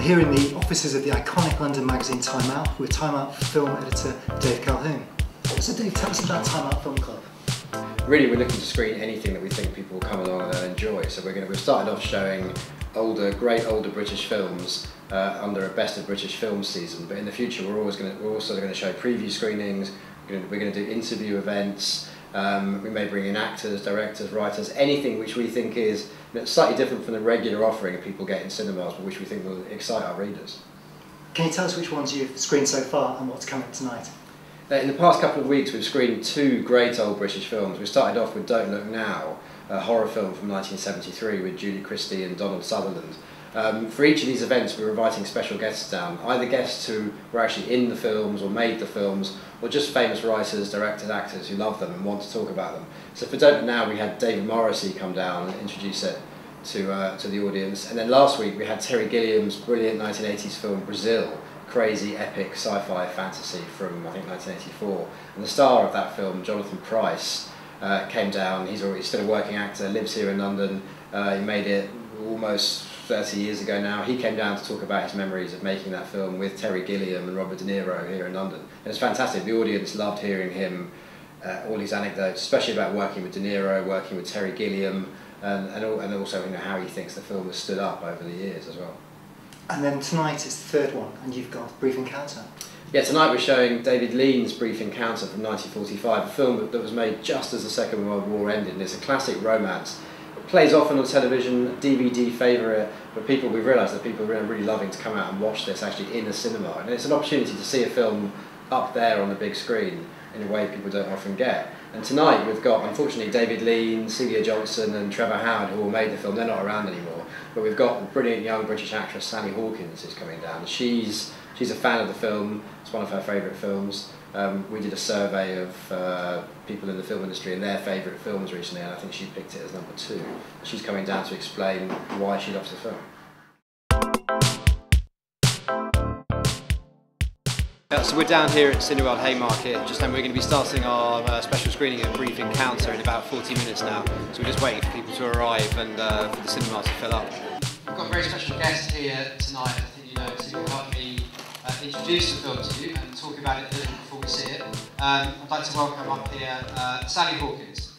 I'm here in the offices of the iconic London magazine Time Out with Time Out film editor Dave Calhoun. So Dave, tell us about Time Out Film Club. Really, we're looking to screen anything that we think people will come along and enjoy. So we're going to, we've started off showing older, great older British films uh, under a Best of British Films season. But in the future, we're always going to, we're also going to show preview screenings. We're going to, we're going to do interview events. Um, we may bring in actors, directors, writers, anything which we think is slightly different from the regular offering of people get in cinemas, but which we think will excite our readers. Can you tell us which ones you've screened so far and what's coming up tonight? Uh, in the past couple of weeks, we've screened two great old British films. We started off with Don't Look Now, a horror film from 1973 with Julie Christie and Donald Sutherland. Um, for each of these events, we were inviting special guests down, either guests who were actually in the films or made the films, or just famous writers, directors, actors who love them and want to talk about them. So for Don't Now, we had David Morrissey come down and introduce it to, uh, to the audience. And then last week, we had Terry Gilliam's brilliant 1980s film Brazil, crazy, epic sci-fi fantasy from, I think, 1984. And the star of that film, Jonathan Pryce, uh, came down. He's, already, still a working actor, lives here in London. Uh, he made it almost 30 years ago now, he came down to talk about his memories of making that film with Terry Gilliam and Robert De Niro here in London. It was fantastic. The audience loved hearing him, uh, all his anecdotes, especially about working with De Niro, working with Terry Gilliam, and, and, and also you know, how he thinks the film has stood up over the years as well. And then tonight is the third one, and you've got Brief Encounter. Yeah, tonight we're showing David Lean's Brief Encounter from 1945, a film that was made just as the Second World War ended, and it's a classic romance plays often on television, DVD favourite, but people, we've realised that people are really loving to come out and watch this actually in a cinema. And it's an opportunity to see a film up there on the big screen in a way people don't often get. And tonight we've got, unfortunately, David Lean, Celia Johnson and Trevor Howard who all made the film. They're not around anymore. But we've got the brilliant young British actress Sally Hawkins is coming down. She's, she's a fan of the film. It's one of her favourite films. Um, we did a survey of uh, people in the film industry and their favourite films recently, and I think she picked it as number two. She's coming down to explain why she loves the film. Uh, so we're down here at Cineworld Haymarket, just then we're going to be starting our uh, special screening of Brief Encounter in about 40 minutes now. So we're just waiting for people to arrive and uh, for the cinema to fill up. We've got a very special guest here tonight, I think you know, to help me uh, introduce the film to you and talk about it a little before we see it. Um, I'd like to welcome up here uh, Sally Hawkins.